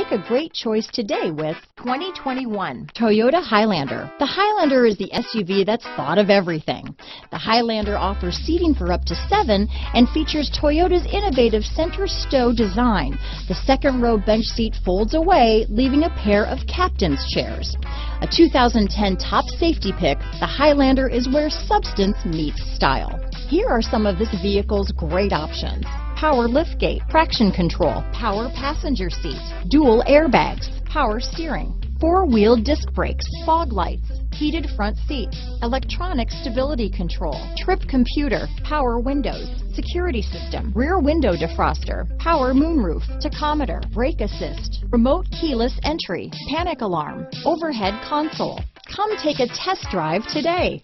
Make a great choice today with 2021 Toyota Highlander. The Highlander is the SUV that's thought of everything. The Highlander offers seating for up to seven and features Toyota's innovative center stow design. The second row bench seat folds away, leaving a pair of captain's chairs. A 2010 top safety pick, the Highlander is where substance meets style. Here are some of this vehicle's great options. Power liftgate, traction control, power passenger seat, dual airbags, power steering, four-wheel disc brakes, fog lights, heated front seats, electronic stability control, trip computer, power windows, security system, rear window defroster, power moonroof, tachometer, brake assist, remote keyless entry, panic alarm, overhead console. Come take a test drive today.